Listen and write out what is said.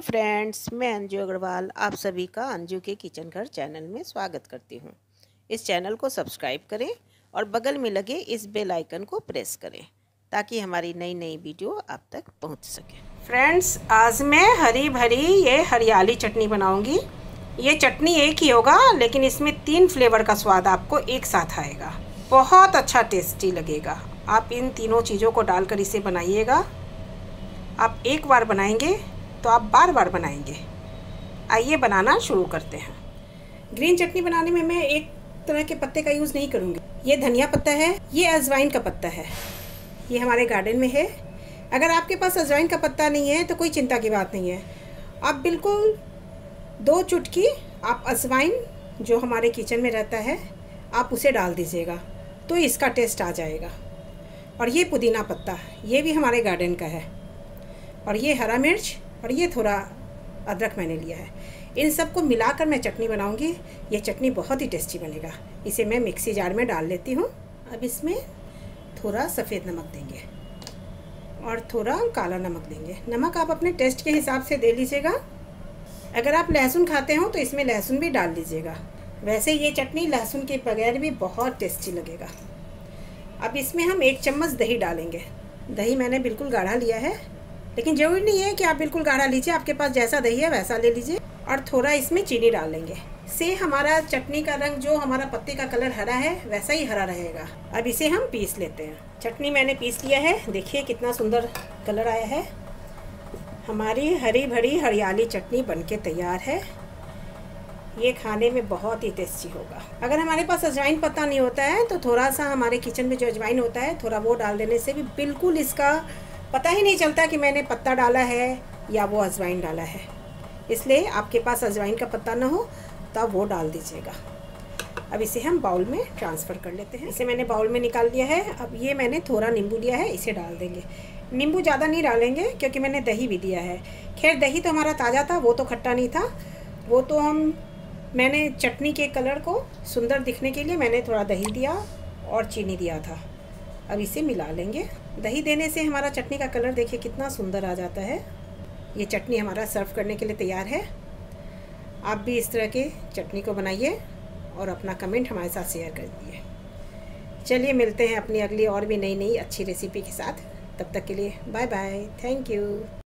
Friends, मैं अंजू अग्रवाल, आप सभी का अंजू के किचन घर चैनल में स्वागत करती हूँ। इस चैनल को सब्सक्राइब करें और बगल में लगे इस बेल आइकन को प्रेस करें, ताकि हमारी नई नई वीडियो आप तक पहुँच सके। फ्रेंड्स, आज मैं हरी भरी ये हरियाली चटनी बनाऊँगी। ये चटनी एक ही होगा, लेकिन इसमें तीन फ्लेवर का स्वाद आपको एक साथ आएगा। बहुत अच्छा टेस्टी लगेगा। आप इन तीनों चीज़ों को डालकर इसे बनाइएगा। आप एक बार बनाएँगे तो आप बार बार बनाएँगे। आइए बनाना शुरू करते हैं। ग्रीन चटनी बनाने में मैं एक तरह के पत्ते का यूज़ नहीं करूँगी। ये धनिया पत्ता है, ये अजवाइन का पत्ता है। ये हमारे गार्डन में है। अगर आपके पास अजवाइन का पत्ता नहीं है तो कोई चिंता की बात नहीं है। आप बिल्कुल दो चुटकी आप अजवाइन जो हमारे किचन में रहता है, आप उसे डाल दीजिएगा तो इसका टेस्ट आ जाएगा। और ये पुदीना पत्ता, ये भी हमारे गार्डन का है। और ये हरा मिर्च और ये थोड़ा अदरक मैंने लिया है। इन सबको मिलाकर मैं चटनी बनाऊँगी। ये चटनी बहुत ही टेस्टी बनेगा। इसे मैं मिक्सी जार में डाल लेती हूँ। अब इसमें थोड़ा सफ़ेद नमक देंगे और थोड़ा काला नमक देंगे। नमक आप अपने टेस्ट के हिसाब से दे लीजिएगा। अगर आप लहसुन खाते हो तो इसमें लहसुन भी डाल लीजिएगा वैसे ये चटनी लहसुन के बगैर भी बहुत टेस्टी लगेगा। अब इसमें हम एक चम्मच दही डालेंगे। दही मैंने बिल्कुल गाढ़ा लिया है। लेकिन ज़रूरी नहीं है कि आप बिल्कुल गाढ़ा लीजिए, आपके पास जैसा दही है वैसा ले लीजिए और थोड़ा इसमें चीनी डाल लेंगे। से हमारा चटनी का रंग जो हमारा पत्ते का कलर हरा है, वैसा ही हरा रहेगा। अब इसे हम पीस लेते हैं। चटनी मैंने पीस लिया है। देखिए कितना सुंदर कलर आया है। हमारी हरी भरी हरियाली चटनी बनके तैयार है। ये खाने में बहुत ही टेस्टी होगा। अगर हमारे पास अजवाइन पत्ता नहीं होता है तो थोड़ा सा हमारे किचन में जो अजवाइन होता है, थोड़ा वो डाल देने से भी बिल्कुल इसका पता ही नहीं चलता कि मैंने पत्ता डाला है या वो अजवाइन डाला है। इसलिए आपके पास अजवाइन का पत्ता ना हो तो आप वो डाल दीजिएगा। अब इसे हम बाउल में ट्रांसफ़र कर लेते हैं। इसे मैंने बाउल में निकाल लिया है। अब ये मैंने थोड़ा नींबू लिया है, इसे डाल देंगे। नींबू ज़्यादा नहीं डालेंगे, क्योंकि मैंने दही भी दिया है। खैर, दही तो हमारा ताज़ा था, वो तो खट्टा नहीं था। वो तो हम, मैंने चटनी के कलर को सुंदर दिखने के लिए मैंने थोड़ा दही दिया और चीनी दिया था। अब इसे मिला लेंगे। दही देने से हमारा चटनी का कलर देखिए कितना सुंदर आ जाता है। ये चटनी हमारा सर्व करने के लिए तैयार है। आप भी इस तरह के चटनी को बनाइए और अपना कमेंट हमारे साथ शेयर कर दिए चलिए मिलते हैं अपनी अगली और भी नई नई अच्छी रेसिपी के साथ। तब तक के लिए बाय बाय थैंक यू